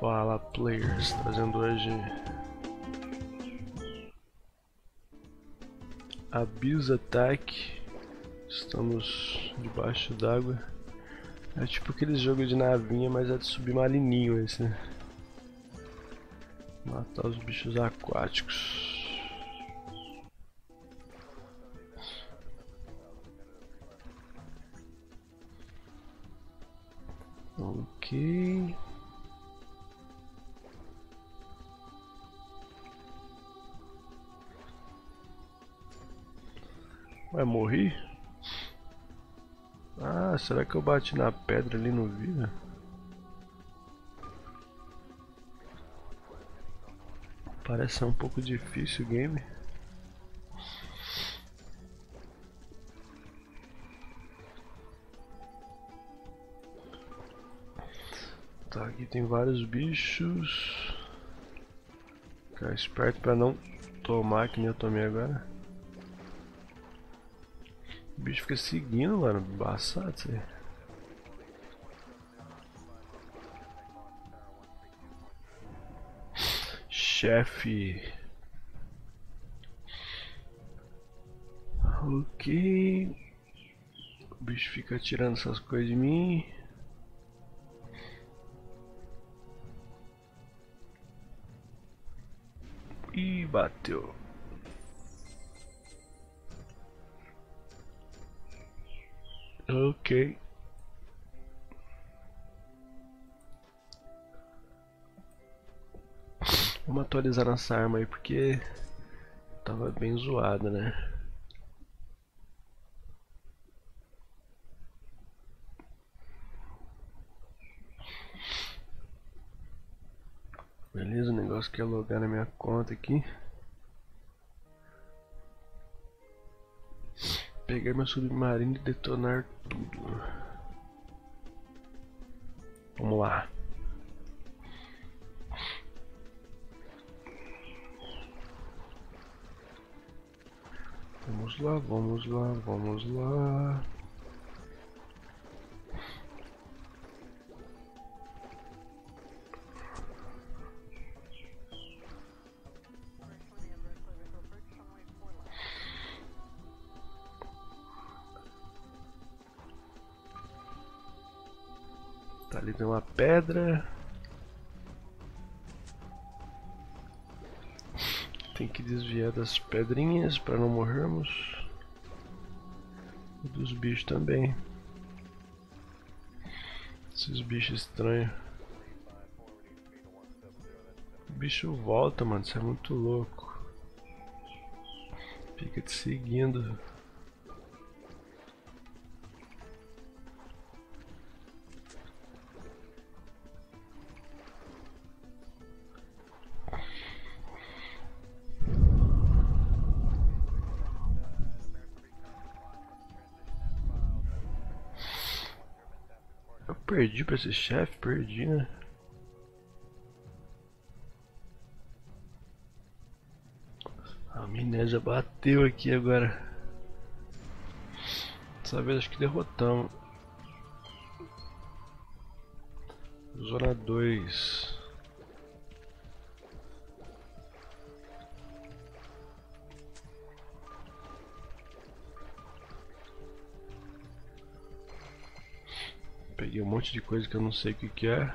Fala players, trazendo hoje Abuse Attack. Estamos debaixo d'água. É tipo aqueles jogos de navinha, mas é de submarininho esse, né? Matar os bichos aquáticos. Ok. Vai morrer? Ah, será que eu bati na pedra ali no vi, Parece ser um pouco difícil o game. Tá, aqui tem vários bichos. Ficar esperto pra não tomar que nem eu tomei agora. Bicho fica seguindo, mano. Embaçado isso. Chefe. Ok. O bicho fica tirando essas coisas de mim. E bateu. Ok. Vamos atualizar nossa arma aí porque tava bem zoada, né? Beleza, o negócio que é logar na minha conta aqui. Pegar meu submarino e detonar tudo. Vamos lá. Vamos lá, vamos lá, vamos lá. Ali tem uma pedra. Tem que desviar das pedrinhas para não morrermos. E dos bichos também. Esses bichos estranhos. O bicho volta, mano. Isso é muito louco. Fica te seguindo. Perdi pra esse chefe, perdi, né? A amnésia bateu aqui agora. Dessa vez acho que derrotamos. Zona 2. Peguei um monte de coisa que eu não sei o que, que é.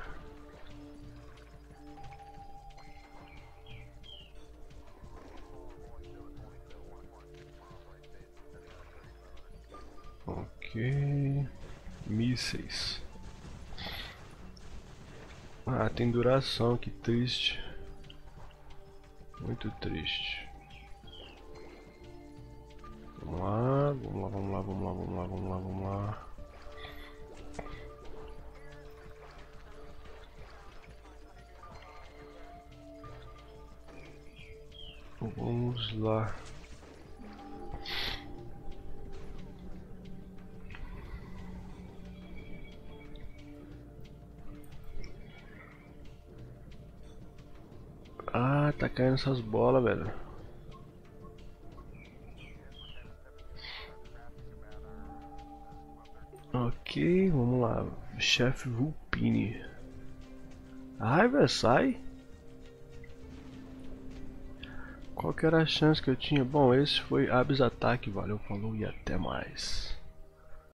Ok. Mísseis. Ah, tem duração, que triste. Muito triste. Vamos lá. Ah, tá caindo essas bolas, velho. Ok, vamos lá. Chefe Vulpini. Ai, velho, sai. Qual que era a chance que eu tinha? Bom, esse foi Abis Attack. Valeu, falou e até mais.